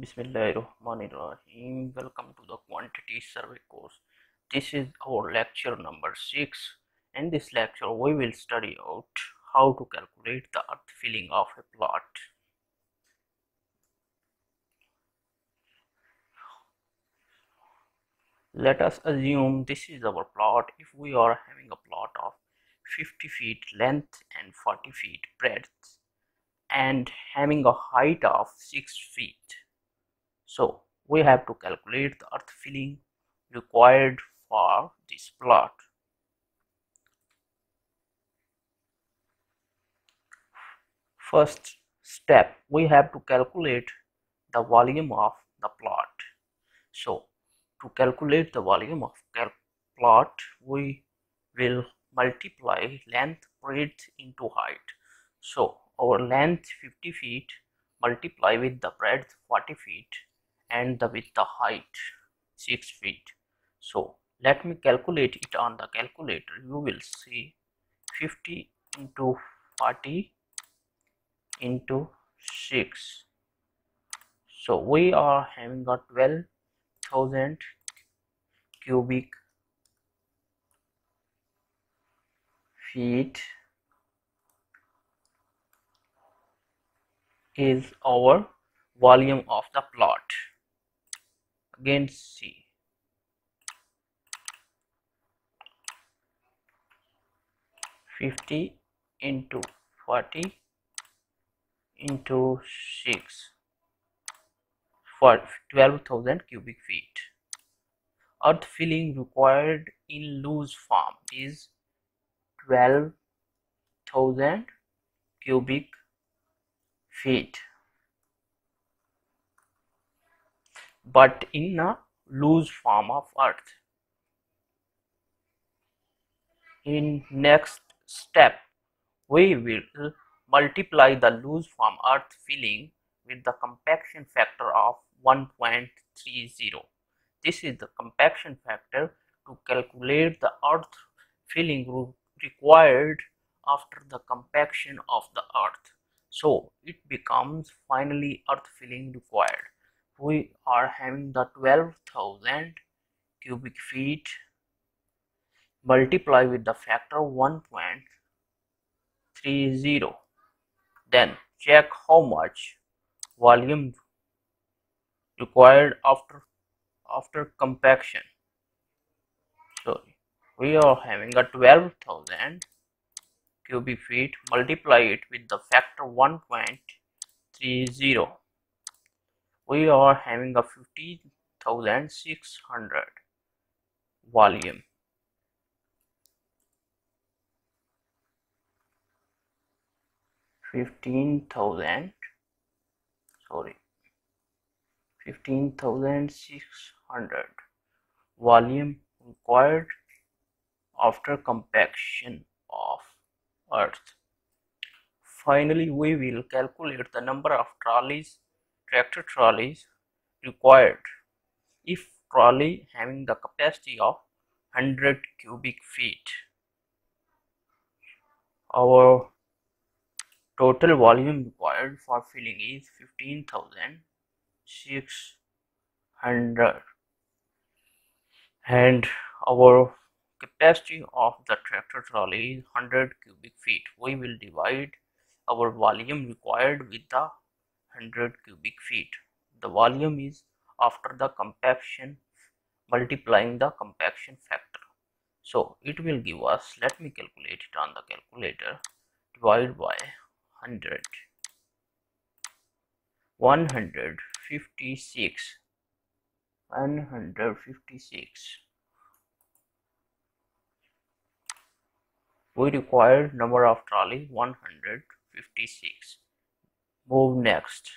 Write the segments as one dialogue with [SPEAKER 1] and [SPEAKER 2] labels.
[SPEAKER 1] Bismillahirrahmanirrahim. Welcome to the quantity survey course. This is our lecture number 6. In this lecture, we will study out how to calculate the earth filling of a plot. Let us assume this is our plot if we are having a plot of 50 feet length and 40 feet breadth and having a height of 6 feet. So we have to calculate the earth filling required for this plot. First step we have to calculate the volume of the plot. So to calculate the volume of plot we will multiply length breadth into height. So our length 50 feet multiply with the breadth 40 feet and the with the height 6 feet. So let me calculate it on the calculator. You will see 50 into 40 into 6 so we are having a 12,000 cubic feet is our volume of the plot again see Fifty into forty into six for twelve thousand cubic feet. Earth filling required in loose form is twelve thousand cubic feet. But in a loose form of earth. In next step we will multiply the loose form earth filling with the compaction factor of 1.30 this is the compaction factor to calculate the earth filling required after the compaction of the earth. So it becomes finally earth filling required we are having the 12,000 cubic feet. Multiply with the factor 1.30 then check how much volume required after after compaction. Sorry we are having a 12,000 cubic feet. Multiply it with the factor 1.30 we are having a 15,600 volume. fifteen thousand sorry fifteen thousand six hundred volume required after compaction of earth. Finally we will calculate the number of trolleys tractor trolleys required. If trolley having the capacity of 100 cubic feet our total volume required for filling is 15600 and our capacity of the tractor trolley is 100 cubic feet. We will divide our volume required with the 100 cubic feet. The volume is after the compaction multiplying the compaction factor. So it will give us, let me calculate it on the calculator, divide by 100. 156 156 we require number of trolley 156 Move next.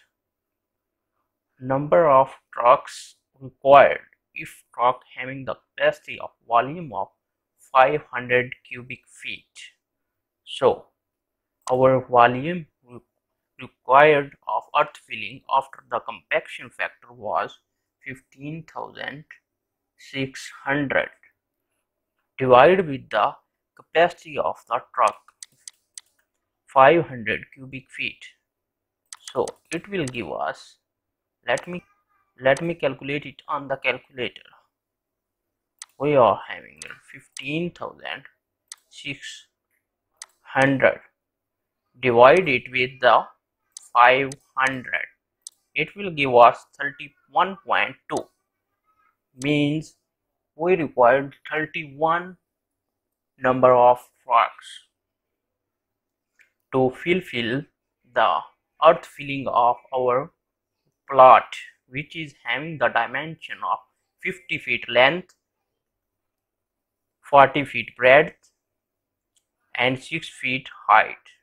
[SPEAKER 1] Number of trucks required if truck having the capacity of volume of 500 cubic feet. So our volume required of earth filling after the compaction factor was 15,600 divided with the capacity of the truck 500 cubic feet so it will give us let me let me calculate it on the calculator. We are having 15,600 divide it with the 500 it will give us 31.2 means we required 31 number of frogs to fulfill the earth filling of our plot which is having the dimension of 50 feet length 40 feet breadth and 6 feet height